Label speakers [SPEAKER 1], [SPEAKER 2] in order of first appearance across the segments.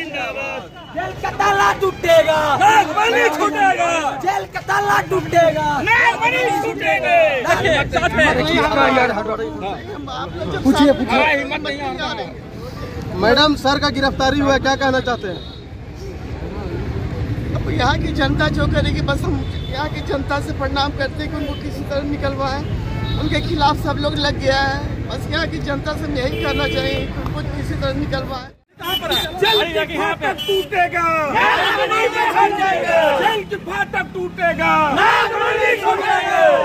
[SPEAKER 1] जिंदाबाद।
[SPEAKER 2] जेल का ताला टूटेगा
[SPEAKER 1] नागमणि छूटेगा।
[SPEAKER 2] जेल का ताला टूटेगा
[SPEAKER 1] नागमणि छूटेंगे। साथ में।
[SPEAKER 3] पूछिए पूछिए।
[SPEAKER 1] हिम्मत नहीं आ रहा
[SPEAKER 3] मैडम सर का गिरफ्तारी हुआ क्या कहना चाहते हैं?
[SPEAKER 4] अब यहाँ की जनता जो करेगी बस हम यहाँ की जनता से प्रणाम करते हैं कि उनको किसी तरह निकलवाएँ। उनके खिलाफ सब लोग लग गया है। बस यहाँ की जनता से हम यही करना चाहिए कि उनको किसी तरह निकलवाएँ।
[SPEAKER 1] फाटक टूटेगा। जेल के फाटक टूटेगा।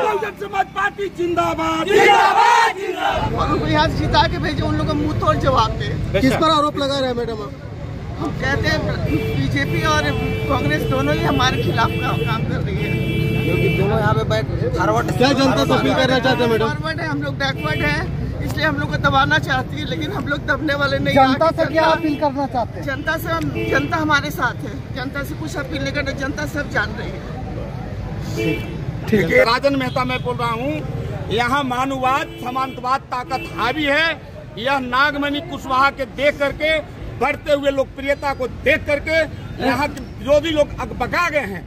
[SPEAKER 1] बहुजन समाज पार्टी जिंदाबाद। जिंदाबाद। जिंदाबाद
[SPEAKER 4] और उनको यहाँ से जिता के भेजे उन लोगों को मुँह तोड़ जवाब दे
[SPEAKER 3] किस पर आरोप लगा रहे हैं मैडम आप?
[SPEAKER 4] हम कहते हैं बीजेपी और कांग्रेस दोनों ही हमारे खिलाफ का, काम कर रही है।
[SPEAKER 2] क्योंकि दोनों यहाँ पे बैठ फॉरवर्ड
[SPEAKER 3] क्या जनता से अपील करना चाहते हैं मैडम?
[SPEAKER 4] फॉरवर्ड है हम लोग बैकवर्ड है। इसलिए हम लोग को दबाना चाहती है लेकिन हम लोग दबने वाले नहीं।
[SPEAKER 3] जनता से क्या अपील करना चाहते हैं?
[SPEAKER 4] जनता से हम जनता हमारे साथ है। जनता से कुछ अपील नहीं करना जनता सब जान रही है।
[SPEAKER 1] देखिए राजन मेहता मैं बोल रहा हूँ यहाँ मानववाद समांतवाद ताकत हावी है। यह नागमणि कुशवाहा के देख करके बढ़ते हुए लोकप्रियता को देख करके यहाँ के विरोधी लोग अकबका गए हैं।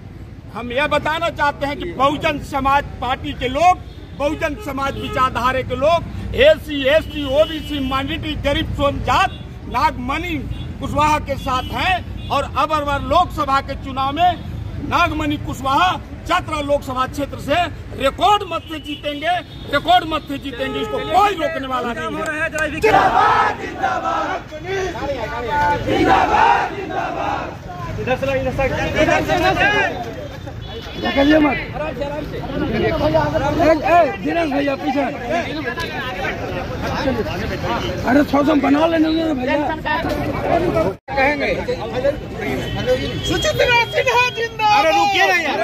[SPEAKER 1] हम यह बताना चाहते हैं कि बहुजन समाज पार्टी के लोग बहुजन समाज विचारधारे के लोग एसी एसटी ओबीसी माइनॉरिटी गरीब सोन जात नागमणि कुशवाहा के साथ हैं और अब अरवर लोकसभा के चुनाव में नागमणि कुशवाहा चतरा लोकसभा क्षेत्र से रिकॉर्ड मत से जीतेंगे रिकॉर्ड मत से जीतेंगे इसको कोई रोकने वाला नहीं है।
[SPEAKER 3] निकलिए मत। दिनेश भैया पीछे। अरे थोड़ा सा बना लेने भैया।
[SPEAKER 4] सुचित्रा सिन्हा जिंदाबाद
[SPEAKER 1] अरे रुकिए ना यार।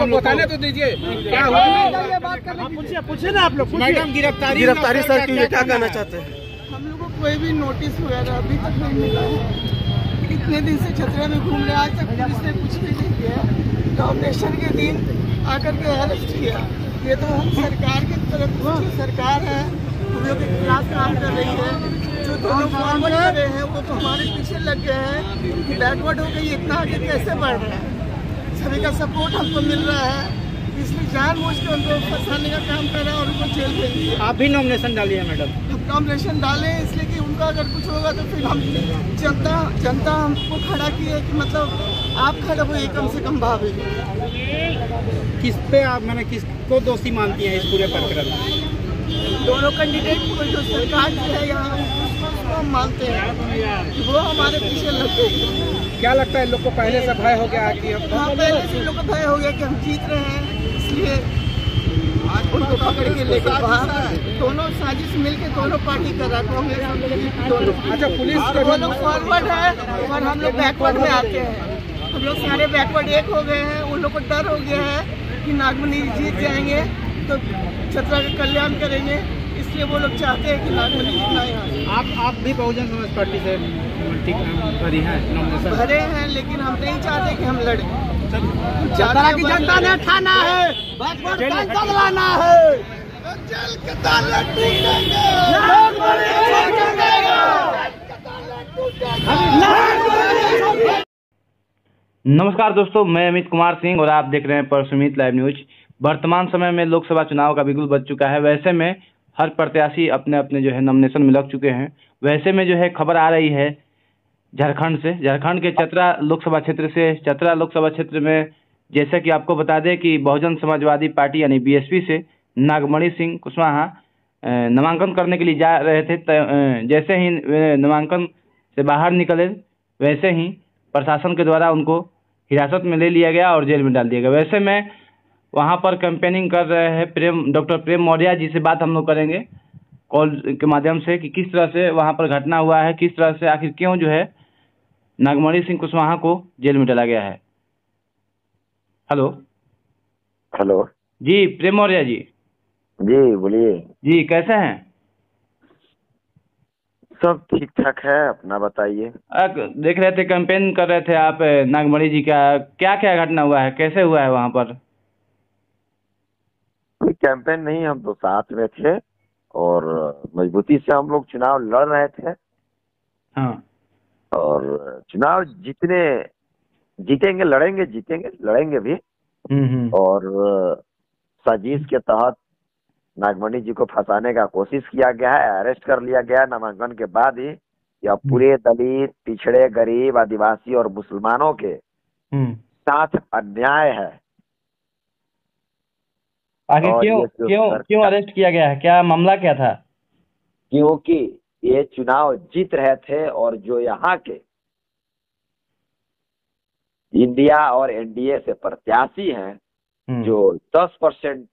[SPEAKER 3] हम बताने तो दीजिए। क्या हुआ?
[SPEAKER 1] पूछिए पूछिए ना आप लोग मैडम गिरफ्तारी
[SPEAKER 3] गिरफ्तारी सर की क्या कहना चाहते हैं?
[SPEAKER 4] हम लोग को कोई भी नोटिस वगैरह अभी तक नहीं मिला है। इतने दिन से छतरा में घूम रहे आज तक पुलिस ने कुछ भी नहीं किया नॉमिनेशन के दिन आकर के अरेस्ट किया। ये तो हम सरकार की तरफ़ जो सरकार है हम लोग के खिलाफ काम कर रही है। जो दोनों फॉरवर्ड कर रहे हैं वो तो हमारे पीछे लग गए हैं कि बैकवर्ड हो गई इतना आगे कैसे बढ़ रहे हैं? सभी का सपोर्ट हमको मिल रहा है। इसलिए जानबूझ के उनको फंसाने का काम कर रहा है और उनको जेल भेज
[SPEAKER 1] आप भी नॉमिनेशन डालिए मैडम
[SPEAKER 4] हम नॉमिनेशन डाले इसलिए उनका अगर कुछ होगा तो फिर हम जनता जनता हमको खड़ा की है कि मतलब आप खड़े हुए कम से कम भावे
[SPEAKER 1] किस पे आप मैंने किसको दोषी मानती हैं इस पूरे प्रकरण में?
[SPEAKER 4] दोनों कैंडिडेट को जो सरकार जो है यहाँ उसको हम मानते हैं कि वो हमारे पीछे लगते गई
[SPEAKER 3] क्या लगता है लोग को पहले से भय हो गया कि
[SPEAKER 4] हाँ पहले से लोग को भय हो गया कि हम जीत रहे हैं इसलिए उनको पकड़ के लेकर बाहर दोनों साजिश मिलके दोनों पार्टी कर रहा है कांग्रेस दोनों।
[SPEAKER 3] अच्छा पुलिस
[SPEAKER 4] वो लोग फॉरवर्ड है और हम लोग बैकवर्ड में आते हैं। हम लोग सारे बैकवर्ड एक हो गए हैं उन लोग को डर हो गया है कि नागमणि जीत जाएँगे तो छतरा का कल्याण करेंगे। इसलिए वो लोग चाहते हैं कि नागमणि जीतना
[SPEAKER 1] आप आप भी बहुजन समाज पार्टी से हैं
[SPEAKER 4] भरे हैं लेकिन हम नहीं चाहते कि हम लड़े। की जनता ने ठाना है। कैंसल लाना है।
[SPEAKER 5] नमस्कार दोस्तों मैं अमित कुमार सिंह और आप देख रहे हैं परसुमित लाइव न्यूज़। वर्तमान समय में लोकसभा चुनाव का बिगुल बज चुका है। वैसे में हर प्रत्याशी अपने अपने जो है नॉमिनेशन में लग चुके हैं। वैसे में जो है खबर आ रही है झारखंड से। झारखंड के चतरा लोकसभा क्षेत्र से, चतरा लोकसभा क्षेत्र में जैसे कि आपको बता दें कि बहुजन समाजवादी पार्टी यानी बीएसपी से नागमणि सिंह कुशवाहा नामांकन करने के लिए जा रहे थे जैसे ही नामांकन से बाहर निकले, वैसे ही प्रशासन के द्वारा उनको हिरासत में ले लिया गया और जेल में डाल दिया गया। वैसे में वहाँ पर कैंपेनिंग कर रहे हैं, प्रेम, डॉक्टर प्रेम मौर्य जी से बात हम लोग करेंगे, कॉल के माध्यम से कि किस तरह से वहाँ पर घटना हुआ है, किस तरह से आखिर क्यों जो है नागमणि सिंह कुशवाहा को जेल में डाला गया है। हेलो।
[SPEAKER 6] हेलो।
[SPEAKER 5] जी प्रेम मौर्य जी।
[SPEAKER 6] जी बोलिए।
[SPEAKER 5] जी कैसे हैं?
[SPEAKER 6] सब ठीक ठाक है अपना बताइए।
[SPEAKER 5] देख रहे थे कैंपेन कर रहे थे आप नागमणि जी का। क्या क्या घटना हुआ है? कैसे हुआ है वहाँ पर?
[SPEAKER 6] कोई कैंपेन नहीं हम तो साथ में थे और मजबूती से हम लोग चुनाव लड़ रहे थे। चुनाव जीतने जीतेंगे लड़ेंगे जीतेंगे लड़ेंगे भी।
[SPEAKER 5] हम्म हम्म।
[SPEAKER 6] और साजिश के तहत नागमणि जी को फंसाने का कोशिश किया गया है अरेस्ट कर लिया गया है नामांकन के बाद ही। यह पूरे दलित पिछड़े गरीब आदिवासी और मुसलमानों के
[SPEAKER 5] हम्म।
[SPEAKER 6] साथ अन्याय है।
[SPEAKER 5] आगे क्यों क्यों क्यों अरेस्ट किया गया है? क्या मामला क्या था?
[SPEAKER 6] क्योंकि ये चुनाव जीत रहे थे और जो यहाँ के इंडिया और एनडीए से प्रत्याशी हैं
[SPEAKER 5] हम्म,
[SPEAKER 6] जो 10 परसेंट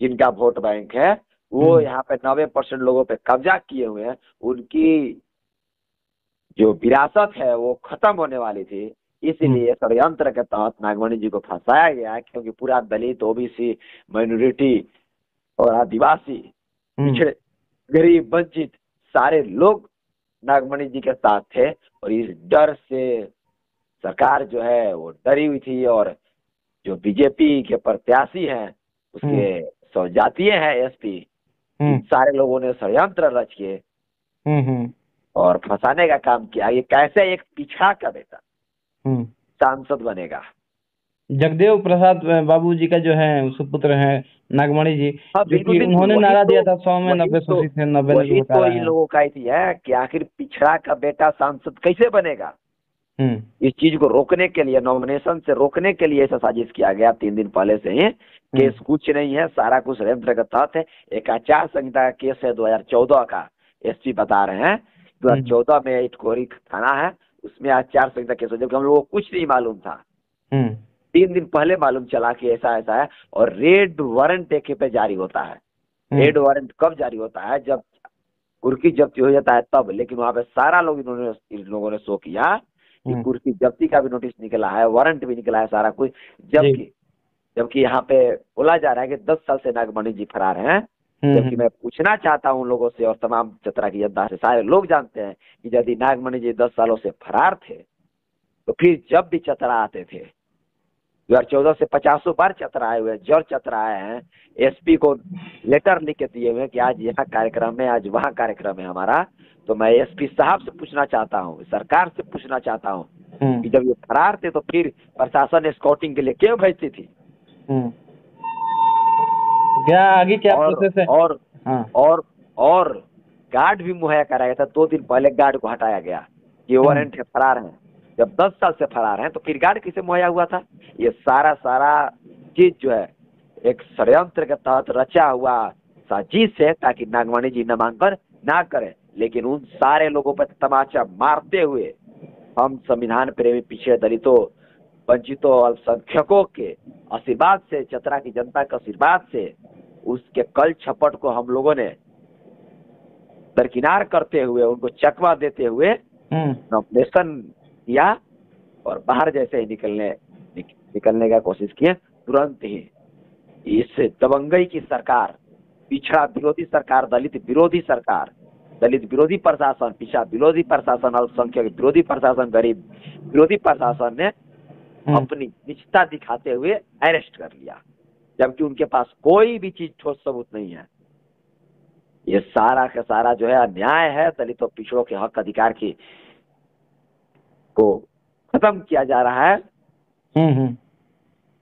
[SPEAKER 6] जिनका वोट बैंक है वो
[SPEAKER 5] हम्म।
[SPEAKER 6] यहाँ पे नब्बे परसेंट लोगों पे कब्जा किए हुए हैं। उनकी जो विरासत है वो खत्म होने वाली थी। इसलिए षडयंत्र के तहत नागमणि जी को फंसाया गया क्योंकि पूरा दलित ओबीसी माइनॉरिटी और आदिवासी
[SPEAKER 5] हम्म,
[SPEAKER 6] पिछड़े गरीब वंचित सारे लोग नागमणि जी के साथ थे और इस डर से सरकार जो है वो डरी हुई थी और जो बीजेपी के प्रत्याशी हैं उसके स्वजातीय हैं एसपी
[SPEAKER 5] हम्म,
[SPEAKER 6] सारे लोगों ने षडयंत्र रच के
[SPEAKER 5] हम्म, हम्म,
[SPEAKER 6] और फंसाने का काम किया। ये कैसे एक पिछड़ा का बेटा
[SPEAKER 5] हम्म।
[SPEAKER 6] सांसद बनेगा?
[SPEAKER 5] जगदेव प्रसाद बाबू जी का जो है सुपुत्र है नागमणि जी
[SPEAKER 6] हाँ,
[SPEAKER 5] उन्होंने नारा
[SPEAKER 6] तो-
[SPEAKER 5] दिया था सौ में नब्बे
[SPEAKER 6] तो-
[SPEAKER 5] सौ नब्बे
[SPEAKER 6] तो इन लोगों का ही है कि आखिर पिछड़ा का बेटा सांसद कैसे बनेगा?
[SPEAKER 5] हम्म
[SPEAKER 6] इस चीज़ को रोकने के लिए नॉमिनेशन से रोकने के लिए ऐसा साजिश किया गया तीन दिन पहले से ही। केस कुछ नहीं है सारा कुछ षडयंत्र के तहत है। एक आचार संहिता का केस है 2014 का एसपी बता रहे हैं। 2014 में इटकोरी थाना है उसमें आचार संहिता केस हो जबकि हम लोगों को कुछ नहीं मालूम था।
[SPEAKER 5] हम्म।
[SPEAKER 6] तीन दिन पहले मालूम चला कि ऐसा ऐसा है और रेड वारंट एक पे जारी होता है।
[SPEAKER 5] हम्म।
[SPEAKER 6] रेड वारंट कब जारी होता है? जब कुर्की जब्ती हो जाता है तब लेकिन वहाँ पे सारा लोग इन्होंने इन लोगों ने शो किया। कि
[SPEAKER 5] हम्म।
[SPEAKER 6] कुर्की जब्ती का भी नोटिस निकला है वारंट भी निकला है सारा कुछ जबकि जबकि यहाँ पे बोला जा रहा है कि दस साल से नागमणि जी फरार हैं
[SPEAKER 5] हम्म,
[SPEAKER 6] जबकि मैं पूछना चाहता हूँ लोगों से और तमाम चतरा की जनता से सारे लोग जानते हैं कि यदि नागमणि जी दस सालों से फरार थे तो फिर जब भी चतरा आते थे दो हज़ार चौदह से पचासों बार चतरा आए हुए हैं जड़ चतरा आए हैं एसपी को लेटर लिख के दिए हुए हैं कि आज यहाँ कार्यक्रम है आज वहाँ कार्यक्रम है हमारा तो मैं एसपी साहब से पूछना चाहता हूँ सरकार से पूछना चाहता हूँ
[SPEAKER 5] हम्म,
[SPEAKER 6] कि जब ये फरार थे तो फिर प्रशासन स्काउटिंग के लिए क्यों भेजती थी?
[SPEAKER 5] हम्म। क्या आगे क्या
[SPEAKER 6] और
[SPEAKER 5] प्रोसेस है?
[SPEAKER 6] और
[SPEAKER 5] हाँ।
[SPEAKER 6] और और गार्ड भी मुहैया कराया था दो दिन पहले गार्ड को हटाया गया ये वारंट है फरार है। जब दस साल से फरार हैं तो फिर गार्ड किसे मुहैया हुआ था? ये सारा सारा चीज़ जो है एक षडयंत्र के तहत रचा हुआ साजिश है ताकि नागवाणी जी नामांकन ना करें। लेकिन उन सारे लोगों पर तमाचा मारते हुए हम संविधान प्रेमी पिछड़े दलितों वंचितों अल्पसंख्यकों के आशीर्वाद से चतरा की जनता के आशीर्वाद से उसके कल छपट को हम लोगों ने दरकिनार करते हुए उनको चकवा देते हुए
[SPEAKER 5] हम्म,
[SPEAKER 6] नॉमिनेशन किया और बाहर जैसे ही निकलने निक, निकलने का कोशिश किए तुरंत ही इस दबंगई की सरकार पिछड़ा विरोधी सरकार दलित विरोधी सरकार दलित विरोधी प्रशासन पिछड़ा विरोधी प्रशासन अल्पसंख्यक विरोधी प्रशासन गरीब विरोधी प्रशासन ने
[SPEAKER 5] हम्म।
[SPEAKER 6] अपनी निचता दिखाते हुए अरेस्ट कर लिया जबकि उनके पास कोई भी चीज़ ठोस सबूत नहीं है ये सारा का सारा जो है अन्याय है दलितों पिछड़ों के हक अधिकार की को खत्म किया जा रहा है
[SPEAKER 5] हम्म, हम्म।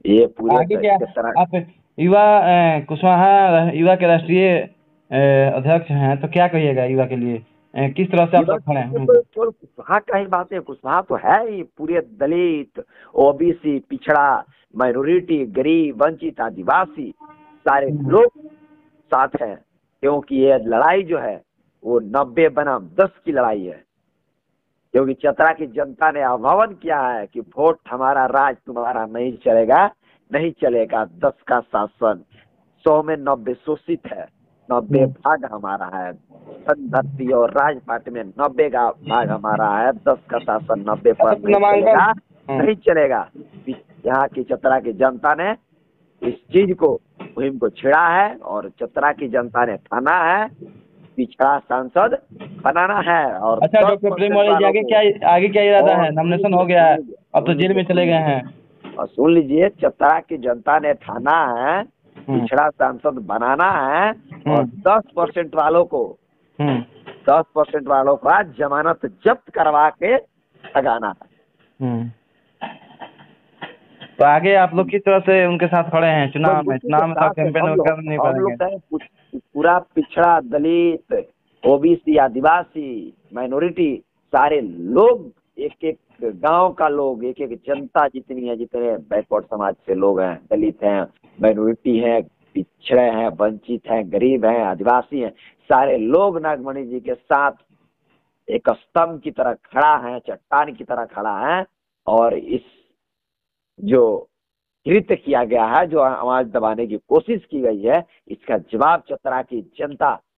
[SPEAKER 6] ये पूरे तरह
[SPEAKER 5] युवा कुशवाहा युवा के राष्ट्रीय अध्यक्ष हैं तो क्या कहिएगा युवा के लिए? किस तरह से आप लोग खड़े हैं? हम्म,
[SPEAKER 6] तो कुशवाहा का ही बात है कुशवाहा तो है ही। पूरे दलित ओबीसी पिछड़ा माइनॉरिटी गरीब वंचित आदिवासी सारे
[SPEAKER 5] हम्म।
[SPEAKER 6] लोग साथ हैं क्योंकि ये लड़ाई जो है वो नब्बे बनाम दस की लड़ाई है। क्योंकि चतरा की जनता ने आह्वान किया है कि वोट हमारा राज तुम्हारा नहीं चलेगा नहीं चलेगा दस का शासन। सौ में नब्बे शोषित है। नब्बे
[SPEAKER 5] हम्म।
[SPEAKER 6] भाग हमारा है। धन धरती और राजपाट में नब्बे का भाग हमारा है। दस का शासन नब्बे पर
[SPEAKER 5] अच्छा,
[SPEAKER 6] नहीं चलेगा।
[SPEAKER 5] हम्म।
[SPEAKER 6] नहीं चलेगा। यहाँ की चतरा की जनता ने इस चीज़ को मुहिम को छिड़ा है और चतरा की जनता ने ठाना है। पिछड़ा सांसद बनाना है और
[SPEAKER 5] अच्छा डॉक्टर प्रेम आगे क्या आगे क्या इरादा है? नॉमिनेशन हो गया है। अब तो जेल में चले गए हैं।
[SPEAKER 6] और सुन लीजिए चतरा की जनता ने ठाना है
[SPEAKER 5] हम्म।
[SPEAKER 6] पिछड़ा सांसद बनाना है और
[SPEAKER 5] हम्म।
[SPEAKER 6] दस परसेंट वालों को
[SPEAKER 5] हम्म,
[SPEAKER 6] दस परसेंट वालों का जमानत जब्त करवा के लगाना है
[SPEAKER 5] हम्म। तो आगे आप लोग किस तरह से उनके साथ खड़े हैं चुनाव में चुनाव में कैंपेन नहीं
[SPEAKER 6] पूरा पिछड़ा दलित ओबीसी आदिवासी माइनॉरिटी सारे लोग एक एक गाँव का लोग एक एक जनता जितनी है जितने बैकवर्ड समाज से लोग हैं दलित हैं माइनॉरिटी हैं पिछड़े हैं, वंचित हैं, गरीब हैं, आदिवासी हैं। सारे लोग नागमणि जी के साथ एक स्तंभ की तरह खड़ा है, चट्टान की तरह खड़ा है और इस जो कृत्य किया गया है, जो आवाज़ दबाने की कोशिश की गई है, इसका जवाब चतरा की जनता